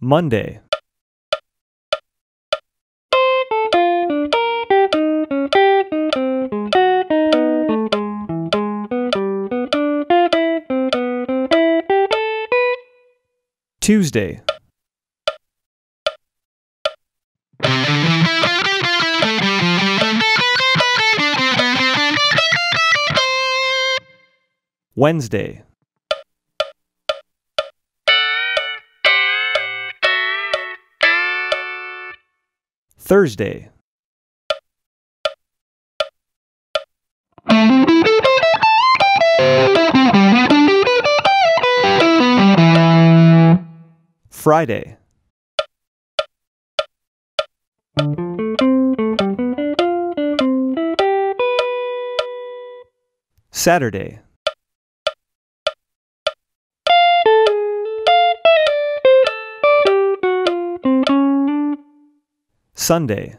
Monday, Tuesday, Wednesday, Thursday, Friday, Saturday, Sunday,